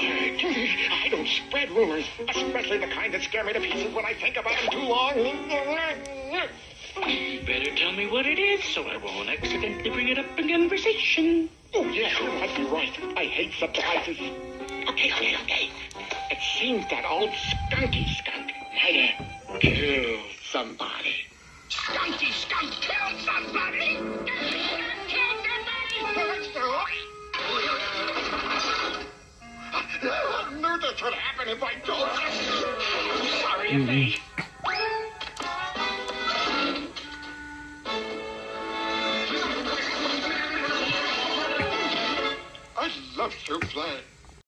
I don't spread rumors, especially the kind that scare me to pieces when I think about them too long. You better tell me what it is so I won't accidentally bring it up in conversation. Oh, yeah, you might be right. I hate surprises. Okay, okay, okay. It seems that old skunky skunk might have killed somebody. knew this would happen if I told. Sorry, mm -hmm. I love to play.